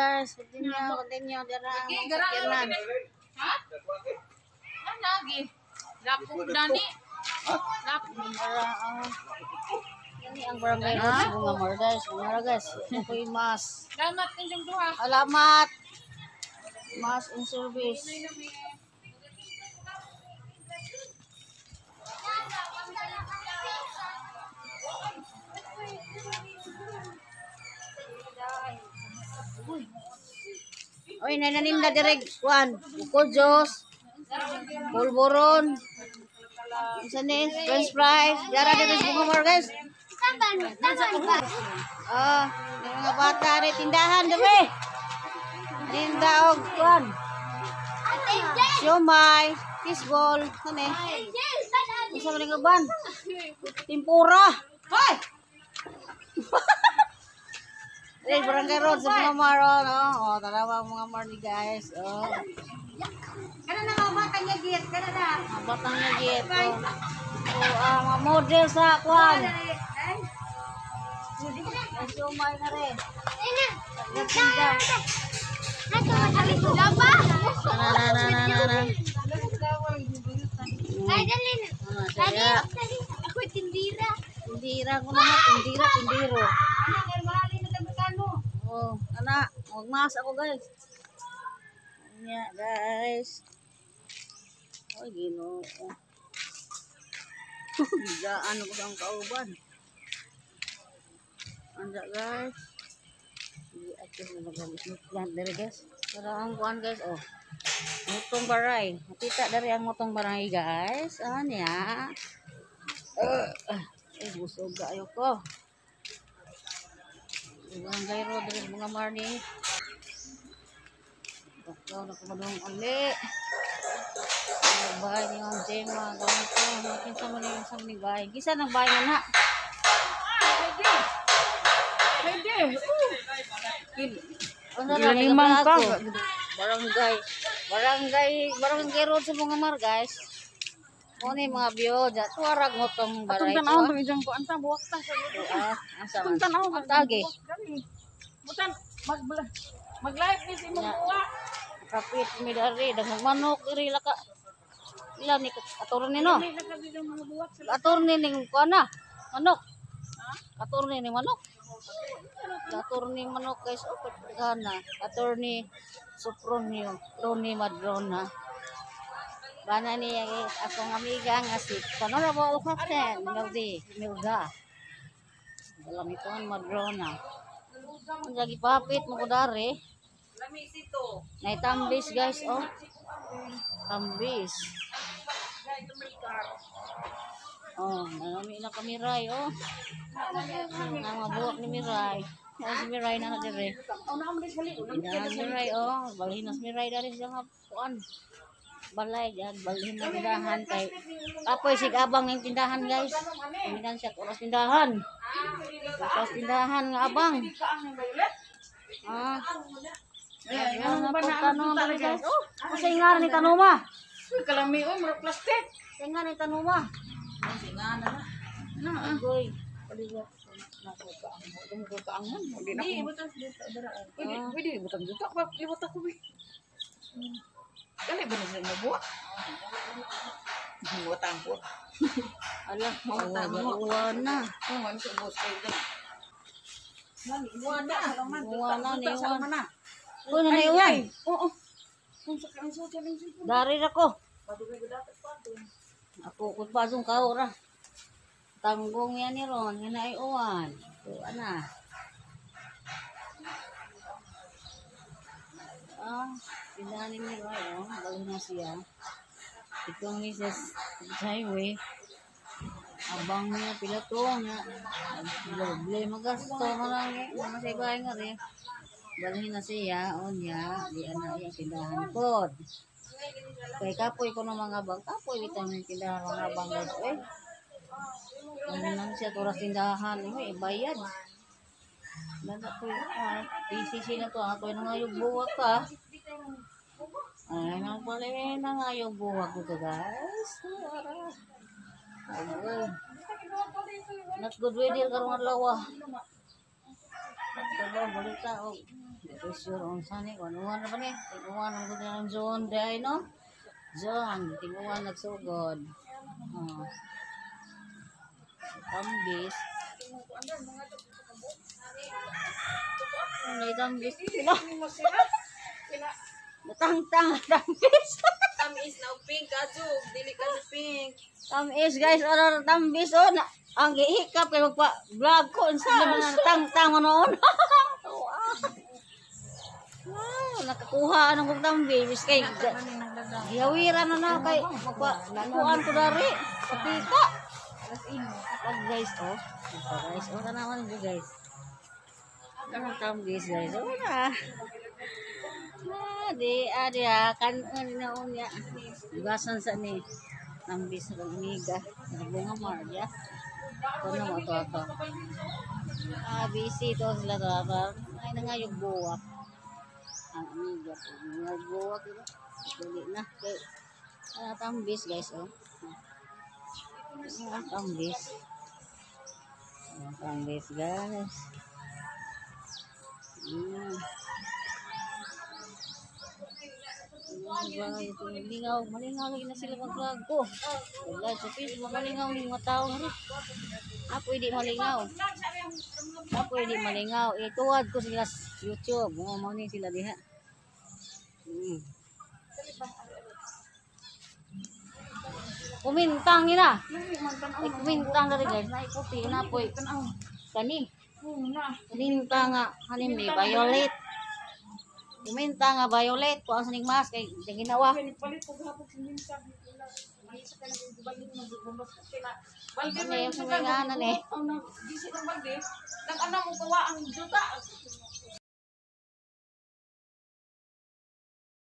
guys, continue, continue. Dara ang sakyanan. Ha? Ano lagi? Lapok dani. Lapok. Dara ang... Ini ang barangay sa bunga mar guys. Bunga guys. Ito po yung mas. Salamat kanyang duha. Alamat. Mas in service. Oy, nananinda direk kuan. Bukol Diyos. Pulburon. Isa ni, french fries. Yara dito sa bunga mar guys. Ah, mga bata rin tindahan dami. Tinda og kuan. Siomay, fishball, kani. Isa man nga ban. Tempura. Hoy. Eh, barangay road sa mga maron, oh. Oh, tanawa mga mar ni guys. Oh. Kana na mga bata niya git, kana na. Mga batang nga git. Oh. Oh, ah, mga model sa kuan. Ay, siomay na rin. Nagtinda. Laba! Na, na, na, na, na, na. Ay, dali na. Ah, Dali, dali. Ako'y tindira. Tindira ko na tindira, tindiro. Oh, anak, magmas ako guys. Nya, guys. Oh, gino. Higaan ako sa kauban. Anda guys. Hindi ako na magalit ng plant dari guys. Pero ang kuan guys, oh. Mutong baray. Makita dari ang mutong baray guys. Ano niya? Uh, eh, busog kayo ko. Gairo dari mga marni. Bakaw na kumadong ali. Ang bahay ni Ma'am Gemma. Gawin ko. Makin sa mali sa mali bahay. Gisa ng bahay na na. Pwede. Pwede. Uh. Sarap. Limang ka. Barangay. Barangay. Barangay road sa mga mar guys. Mo ni mga biyo. Diyan. Tuwarag mo tong baray ko. Tanaw kami jang ko anta buwak ta sa Ah, asa man. Tanaw Ang tagi. Butan mag mag-live ni si mong buwa. Kapit mi dari. Daghang manok. Iri laka. Ilan ni katuron ni no? Mga. Attorney ning kuana. Manok. Attorney ning manok. Attorney manok guys. Oh, kana. Attorney Sopronio. Roni Madrona. Bana ni akong amiga nga si Honorable Captain Meldi Milda. Dalam ito ang Madrona. Ang lagi papit mo ko dari. Naitambis guys oh. Tambis. Oh, nangami na kami Ray, oh. Ang mga buwak ni Miray. Oh, si Miray na na dire. Ang naam bis hali. Yan Miray, oh. Balhin na si Miray dari siya nga kuan. Balay, yan. Balhin na tindahan kay. Kapoy sig abang ng tindahan, guys. Kaminan siya oras tindahan. Oras tindahan nga abang. Ah. Yan, yan na po dali, guys. Oh, kasi nga ni tanuma. Kalami oy, mura plastic. Kasi nga ni tanuma. Tingana na. Na. Goy. Kaangan mo din ako. butas dito. Pwede, pwede butas dito. Pa liwat ako bi. Dali ba na siya mabuhat? Buhat ang po. Ala, uwa na. Kung ano sa boss kayo dyan. Buwan na. Uwa na, ni Sa Uwan. na. Uy, na iwan. Oo. Dari ra ko. Ako kung pasong ka ora. Tanggong yan ni Ron, yan ay uwan. Ito, ana. Ah, pinani ni Roy, oh. Balik na siya. Ito ang misis highway. Abang niya pila to nga. Doble magasto mo lang eh. Mga sa ibahay nga rin. Balhin na siya, o niya, di ana yung tindahan ko. Kay kapoy ko ng mga bang, kapoy ito ng tindahan mga bang eh. Ano lang siya, turas tindahan, eh, bayad. Nada ko yun, ah, PCC na to, ako na nga yung buwak ka. Ay, nang pala eh, na nga yung buwak ko guys. Agay. Not good way deal karong adlaw ah. Ito ba, balita oh. Ito sure on sani ko. Ano na ba ni? Tinguan ang gusto ng John day no? John, tinguan nagsugod. Oh. Tambis. Ano tambis? Sila. Natangtang tambis. Tamis na pink kajug, dili ka pink. Tamis guys, ano tambis oh. Na, ang gihikap kay magpa vlog ko sa tangtang ano. Wow, nakakuha anong kong tambis kay. Gihawiran na na kay magpa nakuan ko dari sa pika. Pag guys oh. Ito guys, oh tanawan niyo guys. Anong tambis guys? Oh na. Di adi ah kan na unya. Ugasan sa ni tambis sa amiga. Nagbunga mo ya. Kuno mo to to. Ah, busy to sila to. Ay na nga yung buwak. Ang amiga po. Yung buwak ito. Dili na. Kay, ah, tambis guys oh. Ah, tambis. Ah, tambis guys. Mm. Ba ito? Malingaw, malingaw lagi na sila mag-vlog ko. Wala, sa Facebook, malingaw yung mga tao. Ano? Ah, pwede malingaw. Ah, pwede malingaw. Ituwad ko sila sa YouTube. Mga mo ni sila diha. Mm. Kumintang. Ay, kumintang na rin guys. Naiputi na po. Kani. Kuminta nga. Hanim ni Violet. Kuminta nga Violet. Kung ang sinig mas. Kay ginawa. Palit ko gahapon sa minsa. Isa ka nang balik mo gumbas sila. Balde Ano yung suminganan eh. Ang nag-visit ng balde. Nag-ana mo kawa ang juta.